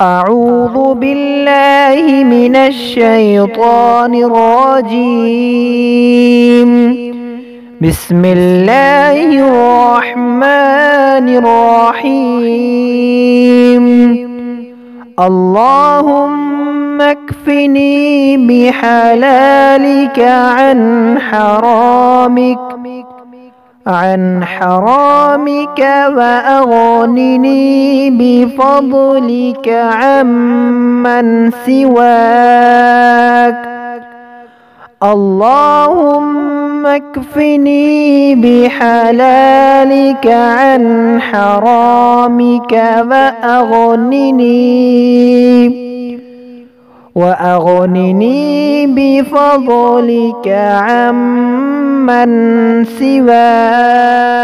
أعوذ بالله من الشيطان الرجيم. بسم الله الرحمن الرحيم. اللهم اكفني بحلالك عن حرامك. عن حرامك وأغنني بفضلك عمن سواك. اللهم اكفني بحلالك عن حرامك وأغنني وأغنني بفضلك عمن سواك.